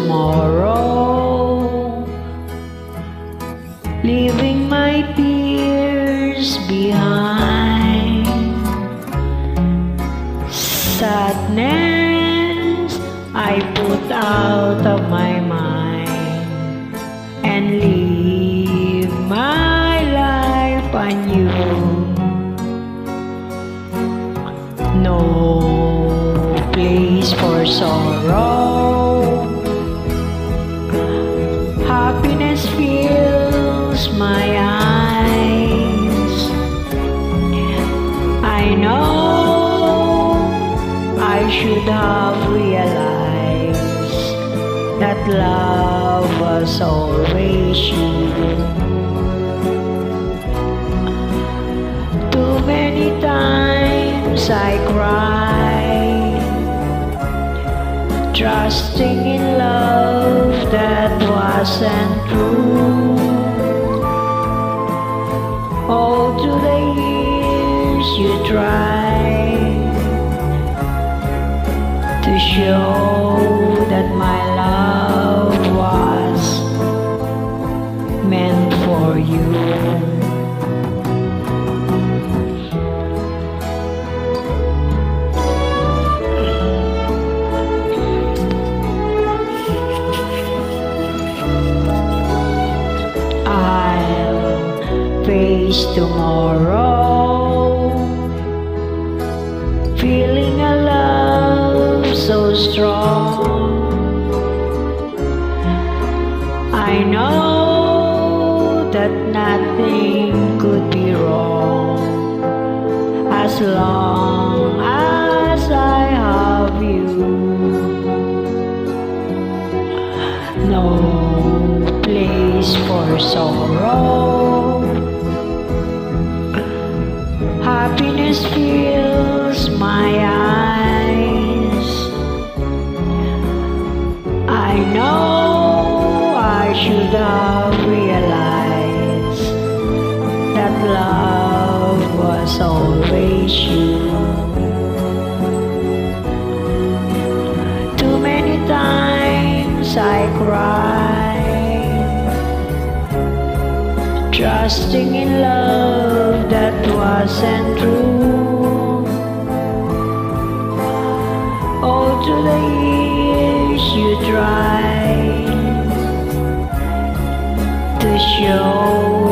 tomorrow, leaving my tears behind. Sadness I put out of my mind and leave my life anew. No place for sorrow. My eyes. I know I should have realized that love was always you. Too many times I cried, trusting in love that wasn't true. You try to show that my love was meant for you. I'll face tomorrow, strong. I know that nothing could be wrong as long as I have you. No place for sorrow. You. Too many times I cried, trusting in love that wasn't true. All through the years you tried to show